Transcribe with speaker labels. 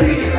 Speaker 1: Hallelujah.